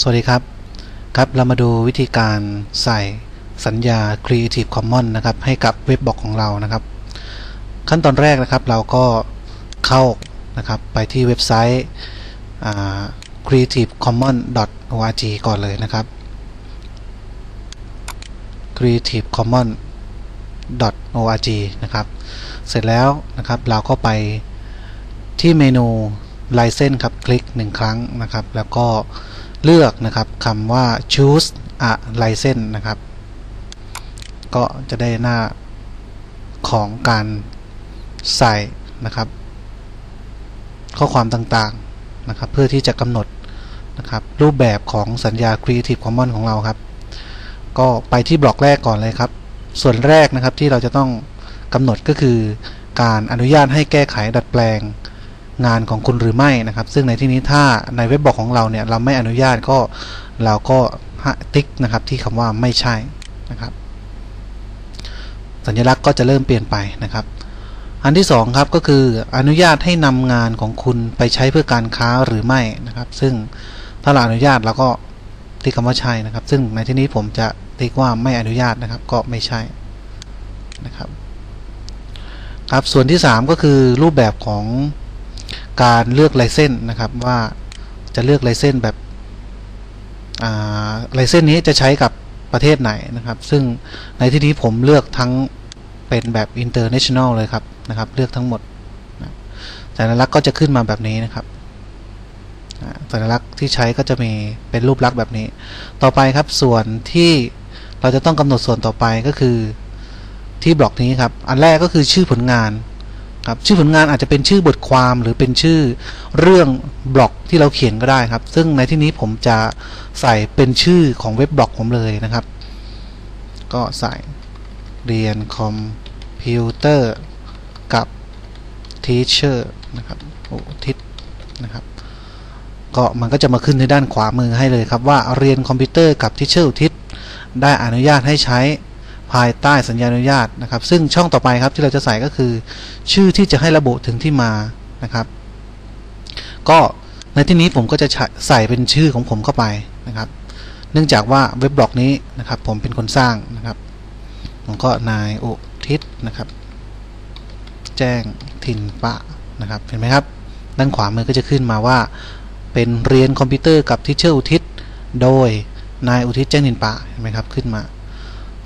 สวัสดีครับ ครับ เรามาดูวิธีการใส่สัญญา Creative Commons นะครับ ให้กับเว็บบล็อกของเรานะครับ ขั้นตอนแรกนะครับ เราก็เข้านะครับไปที่เว็บไซต์ creativecommons.org ก่อนเลยนะครับ creativecommons.org นะครับ เสร็จแล้วนะครับ เราก็ไปที่เมนู License ครับ คลิกหนึ่งครั้งนะครับ แล้วก็ เลือกนะครับคำว่า choose a license นะครับ ก็จะได้หน้าของการใส่นะครับ ข้อความต่างๆนะครับ เพื่อที่จะกำหนดนะครับ รูปแบบของสัญญา Creative Commons ของเราครับ ก็ไปที่บล็อกแรกก่อนเลยครับ ส่วนแรกนะครับที่เราจะต้องกำหนดก็คือการอนุญาตให้แก้ไขดัดแปลง งานของคุณหรือไม่นะครับ ซึ่งในที่นี้ถ้าในเว็บบล็อกของเราเนี่ยเราไม่อนุญาตก็เราก็ติ๊กนะครับที่คำว่าไม่ใช่นะครับ สัญลักษณ์ก็จะเริ่มเปลี่ยนไปนะครับ อันที่2ครับก็คืออนุญาตให้นำงานของคุณไปใช้เพื่อการค้าหรือไม่นะครับ ซึ่งถ้าเราอนุญาตเราก็ติ๊กคำว่าใช่นะครับ ซึ่งในที่นี้ผมจะติ๊กว่าไม่อนุญาตนะครับ ก็ไม่ใช่นะครับ ครับส่วนที่ 3 ก็คือรูปแบบของ การเลือกลายเส้นนะครับว่าจะเลือกลายเส้นแบบลายเส้นนี้จะใช้กับประเทศไหนนะครับ ซึ่งในที่นี้ผมเลือกทั้งเป็นแบบ international เลยครับนะครับ เลือกทั้งหมดสัญลักษณ์ก็จะขึ้นมาแบบนี้นะครับสัญลักษณ์ที่ใช้ก็จะมีเป็นรูปลักษณ์แบบนี้ ต่อไปครับส่วนที่เราจะต้องกำหนดส่วนต่อไปก็คือที่บล็อกนี้ครับ อันแรกก็คือชื่อผลงาน ครับชื่อผลงานอาจจะเป็นชื่อบทความหรือเป็นชื่อเรื่องบล็อกที่เราเขียนก็ได้ครับ ซึ่งในที่นี้ผมจะใส่เป็นชื่อของเว็บบล็อกผมเลยนะครับ ก็ใส่เรียนคอมพิวเตอร์กับTeacher นะครับอุทิศนะครับก็มันก็จะมาขึ้นในด้านขวามือให้เลยครับว่าเรียนคอมพิวเตอร์กับ Teacher อุทิศได้อนุญาตให้ใช้ ภายใต้สัญญาอนุญาตนะครับ ซึ่งช่องต่อไปครับที่เราจะใส่ก็คือ ชื่อที่จะให้ระบุถึงที่มานะครับ ก็ในที่นี้ผมก็จะใส่เป็นชื่อของผมเข้าไปนะครับ เนื่องจากว่าเว็บบล็อกนี้นะครับ ผมเป็นคนสร้างนะครับผมก็นายอุทิศนะครับ แจ้งถิ่นปะนะครับเห็นไหมครับด้านขวามือก็จะขึ้นมาว่า เป็นเรียนคอมพิวเตอร์กับ Teacher อุทิศโดยนายอุทิศแจ้งถิ่นปะเห็นไหมครับขึ้นมา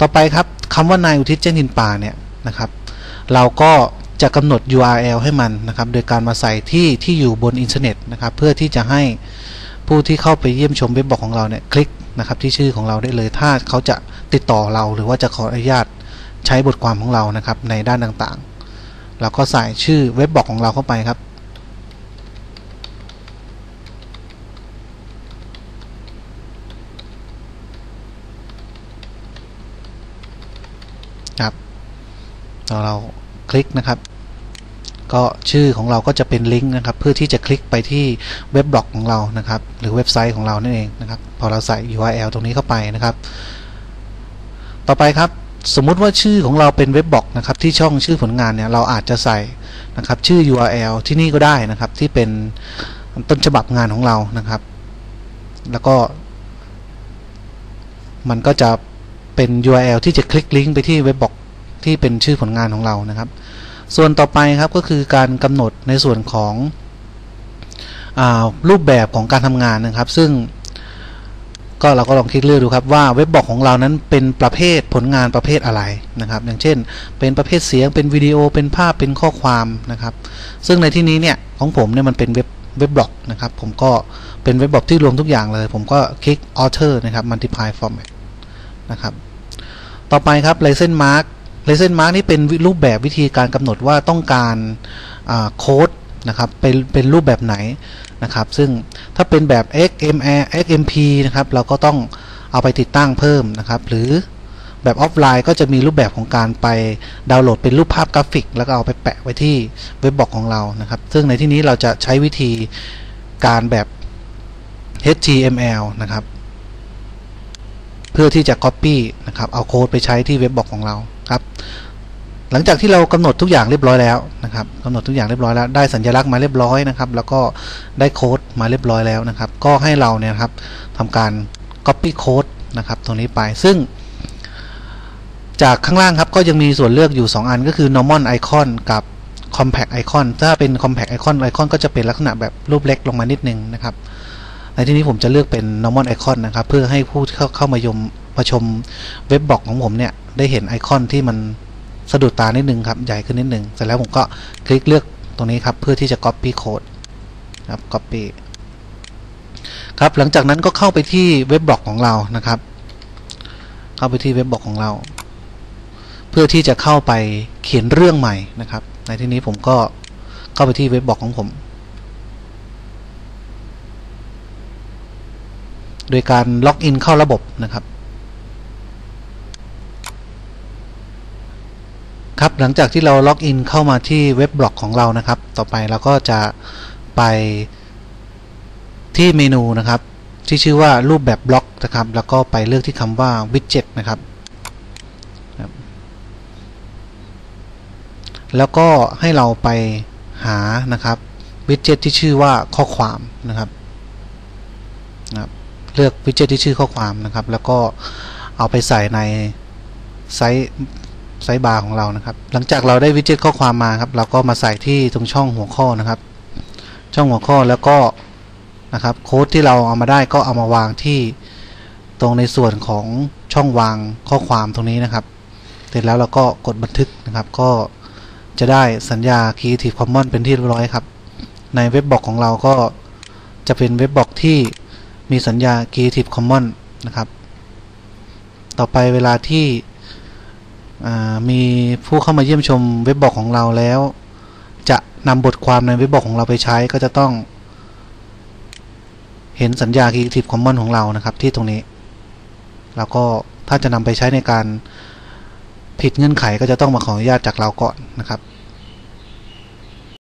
ต่อไปครับ คำว่านายอุทิศเจนินป่าเนี่ยนะครับเราก็จะกำหนด URL ให้มันนะครับ โดยการมาใส่ที่ที่อยู่บนอินเทอร์เน็ตนะครับ เพื่อที่จะให้ผู้ที่เข้าไปเยี่ยมชมเว็บบล็อกของเราเนี่ยคลิกนะครับที่ชื่อของเราได้เลย ถ้าเขาจะติดต่อเราหรือว่าจะขออนุญาตใช้บทความของเรานะครับในด้านต่างๆ เราก็ใส่ชื่อเว็บบล็อกของเราเข้าไปครับ เราเราคลิกนะครับ ก็ชื่อของเราก็จะเป็นลิงก์นะครับ เพื่อที่จะคลิกไปที่เว็บบล็อกของเรานะครับ หรือเว็บไซต์ของเรานั่นเองนะครับ พอเราใส่ URL ตรงนี้เข้าไปนะครับ ต่อไปครับสมมุติว่าชื่อของเราเป็นเว็บบล็อกนะครับ ที่ช่องชื่อผลงานเนี่ยเราอาจจะใส่นะครับ ชื่อ URL ที่นี่ก็ได้นะครับ ที่เป็นต้นฉบับงานของเรานะครับ แล้วก็ มันก็จะเป็น URL ที่จะคลิกลิงก์ไปที่เว็บบล็อก ที่เป็นชื่อผลงานของเรานะครับ ส่วนต่อไปครับก็คือการกำหนดในส่วนของอรูปแบบของการทำงานนะครับ ซึ่งก็เราก็ลองคลิกเลือกดูครับว่าเว็บบล็อกของเรานั้นเป็นประเภทผลงานประเภทอะไรนะครับ อย่างเช่น เป็นประเภทเสียงเป็นวิดีโอเป็นภาพเป็นข้อความนะครับ ซึ่งในที่นี้เนี่ยของผมเนี่ยมันเป็นเว็บเว็บบล็อกนะครับ ผมก็เป็นเว็บบล็อกที่รวมทุกอย่างเลย ผมก็คลิก author นะครับ multiply format นะครับ ต่อไปครับ license mark license mark นี่เป็นรูปแบบวิธีการกำหนดว่าต้องการโค้ดนะครับเป็นเป็นรูปแบบไหนนะครับ ซึ่งถ้าเป็นแบบ XML XMP นะครับ เราก็ต้องเอาไปติดตั้งเพิ่มนะครับ หรือแบบออฟไลน์ก็จะมีรูปแบบของการไปดาวน์โหลดเป็นรูปภาพกราฟิก แล้วก็เอาไปแปะไว้ที่เว็บบล็อกของเรานะครับ ซึ่งในที่นี้เราจะใช้วิธีการแบบ HTML นะครับ เพื่อที่จะ Copy นะครับ เอาโค้ดไปใช้ที่เว็บบล็อกของเรา ครับ หลังจากที่เรากำหนดทุกอย่างเรียบร้อยแล้วนะครับกำหนดทุกอย่างเรียบร้อยแล้วได้สัญลักษณ์มาเรียบร้อยนะครับ แล้วก็ได้โค้ดมาเรียบร้อยแล้วนะครับ ก็ให้เราเนี่ยครับทำการ copy code นะครับ ตรงนี้ไปซึ่ง จากข้างล่างครับก็ยังมีส่วนเลือกอยู่ 2 อันก็คือ normal icon กับ compact icon ถ้าเป็น compact icon icon ก็จะเป็นลักษณะแบบรูปเล็กลงมานิดนึงนะครับในที่นี้ผมจะเลือกเป็น normal icon นะครับ เพื่อให้ผู้เข้าเข้ามายม มาชมเว็บบล็อกของผมเนี่ย ได้เห็นไอคอนที่มันสะดุดตานิดนึงครับ ใหญ่ขึ้นนิดนึง เสร็จแล้วผมก็คลิกเลือกตรงนี้ครับ เพื่อที่จะ copy code ครับ copy ครับ หลังจากนั้นก็เข้าไปที่เว็บบล็อกของเรานะครับ เข้าไปที่เว็บบล็อกของเรา เพื่อที่จะเข้าไปเขียนเรื่องใหม่นะครับ ในที่นี้ผมก็เข้าไปที่เว็บบล็อกของผม โดยการล็อกอินเข้าระบบนะครับ ครับหลังจากที่เราล็อกอินเข้ามาที่เว็บบล็อกของเรานะครับ ต่อไปเราก็จะไปที่เมนูนะครับ ที่ชื่อว่ารูปแบบบล็อกนะครับ แล้วก็ไปเลือกที่คำว่าวิดเจ็ตนะครับแล้วก็ให้เราไปหานะครับ widget ที่ชื่อว่าข้อความนะครับนะครับ เลือก widget ที่ชื่อข้อความนะครับ แล้วก็เอาไปใส่ใน side sidebar ของเรานะครับ หลังจากเราได้ widget ข้อความมาครับ เราก็มาใส่ที่ตรงช่องหัวข้อนะครับ ช่องหัวข้อแล้วก็นะครับโค้ดที่เราเอามาได้ก็เอามาวางที่ตรงในส่วนของช่องวางข้อความตรงนี้นะครับ เสร็จแล้วเราก็กดบันทึกนะครับ ก็จะได้สัญญา Creative Commons เป็นที่เรียบร้อยครับ ในเว็บบล็อกของเราก็จะเป็นเว็บบล็อกที่มีสัญญา Creative Commons นะครับ ต่อไปเวลาที่ มีผู้เข้ามาเยี่ยมชมเว็บบล็อกของเราแล้ว จะนำบทความในเว็บบล็อกของเราไปใช้ก็จะต้อง เห็นสัญญา Creative Commons ของเรานะครับ ที่ตรงนี้ แล้วก็ถ้าจะนำไปใช้ในการผิดเงื่อนไขก็จะต้องมาขออนุญาตจากเราก่อนนะครับ